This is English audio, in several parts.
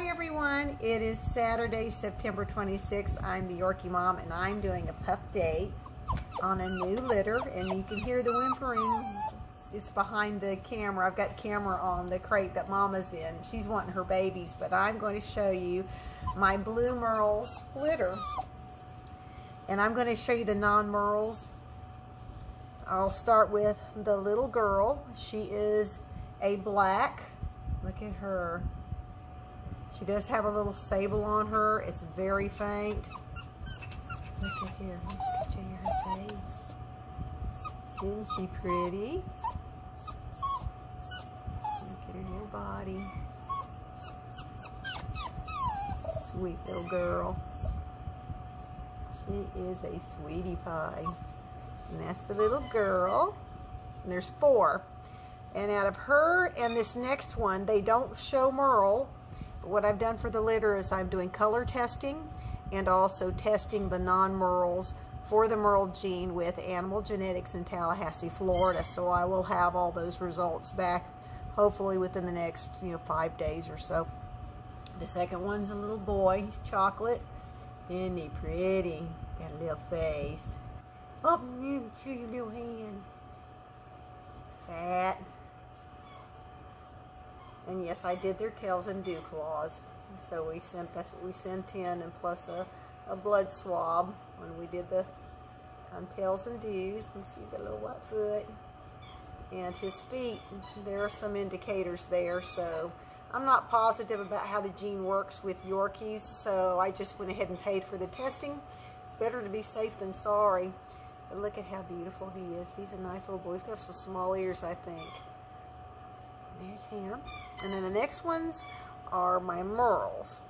Hi everyone, it is Saturday, September 26th. I'm the Yorkie mom and I'm doing a pup day on a new litter and you can hear the whimpering. It's behind the camera. I've got camera on the crate that mama's in. She's wanting her babies, but I'm going to show you my blue merle litter. And I'm going to show you the non-Merles. I'll start with the little girl. She is a black. Look at her. She does have a little sable on her. It's very faint. Look at here. Let's show you her face. Isn't she pretty? Look at her little body. Sweet little girl. She is a sweetie pie. And that's the little girl. And there's four. And out of her and this next one, they don't show Merle what I've done for the litter is I'm doing color testing and also testing the non-Merles for the Merle gene with Animal Genetics in Tallahassee, Florida. So I will have all those results back hopefully within the next you know five days or so. The second one's a little boy. He's chocolate. Isn't he pretty? Got a little face. Oh, you show your little hand. Fat. And yes, I did their tails and dew claws. So we sent, that's what we sent in, and plus a, a blood swab when we did the um, tails and dews. You see he's got a little white foot. And his feet, there are some indicators there, so I'm not positive about how the gene works with Yorkies, so I just went ahead and paid for the testing. It's better to be safe than sorry. But look at how beautiful he is. He's a nice little boy. He's got some small ears, I think. There's him. And then the next ones are my Merles.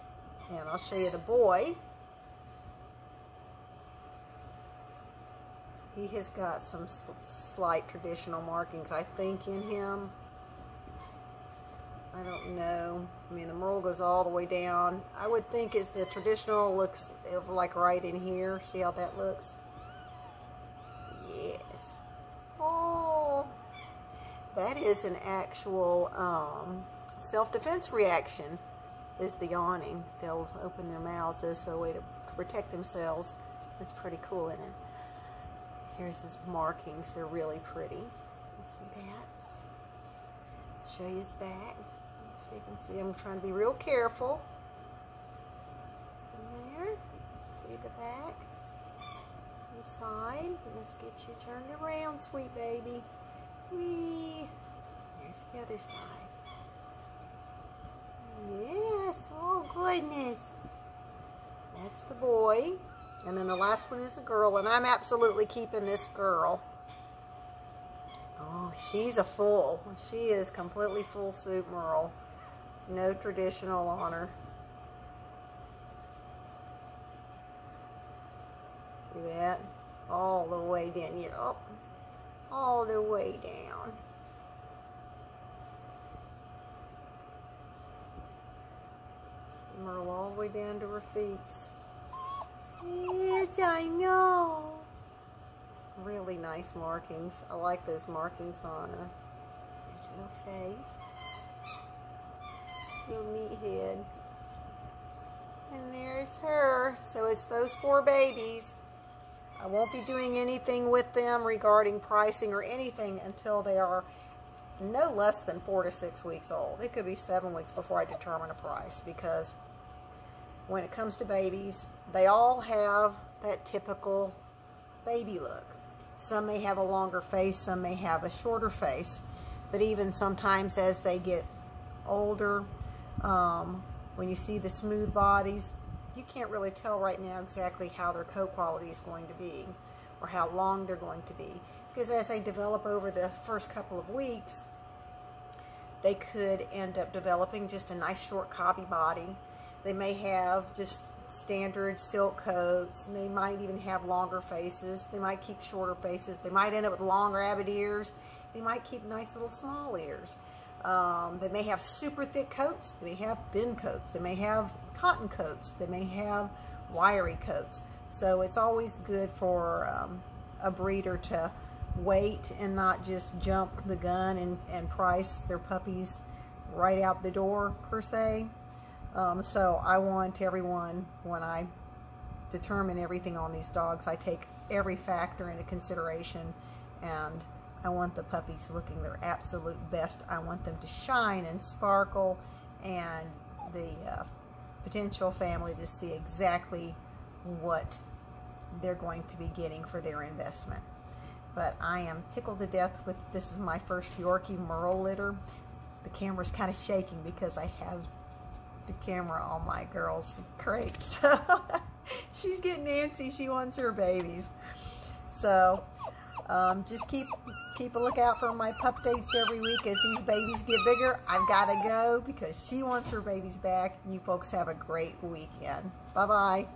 And I'll show you the boy. He has got some slight traditional markings, I think, in him. I don't know. I mean, the Merle goes all the way down. I would think it's the traditional looks like right in here. See how that looks? Yes. Oh, that is an actual um, self-defense reaction is the yawning. They'll open their mouths as a way to protect themselves. It's pretty cool, isn't it? Here's his markings. They're really pretty. You see that? Show you his back. So you can see I'm trying to be real careful. there. See the back. The side. Let's get you turned around, sweet baby. Other side. Yes, oh goodness. That's the boy. And then the last one is a girl, and I'm absolutely keeping this girl. Oh, she's a full. She is completely full suit Merle. No traditional on her. See that? All the way down. oh, all the way down. Merle all the way down to her feet. Yes, I know. Really nice markings. I like those markings on her. There's little face. Little meat head. And there's her. So it's those four babies. I won't be doing anything with them regarding pricing or anything until they are no less than four to six weeks old. It could be seven weeks before I determine a price because when it comes to babies, they all have that typical baby look. Some may have a longer face, some may have a shorter face. But even sometimes as they get older, um, when you see the smooth bodies, you can't really tell right now exactly how their coat quality is going to be or how long they're going to be. Because as they develop over the first couple of weeks, they could end up developing just a nice short cobby body. They may have just standard silk coats and they might even have longer faces. They might keep shorter faces. They might end up with long rabbit ears. They might keep nice little small ears. Um, they may have super thick coats. They may have thin coats. They may have cotton coats. They may have wiry coats. So it's always good for um, a breeder to wait and not just jump the gun and, and price their puppies right out the door per se. Um, so I want everyone, when I determine everything on these dogs, I take every factor into consideration and I want the puppies looking their absolute best. I want them to shine and sparkle and the uh, potential family to see exactly what they're going to be getting for their investment. But I am tickled to death with this is my first Yorkie Merle litter. The camera's kind of shaking because I have the camera on my girl's crates. She's getting antsy. She wants her babies. So um, just keep keep a lookout for my pup dates every week as these babies get bigger. I've got to go because she wants her babies back. You folks have a great weekend. Bye-bye.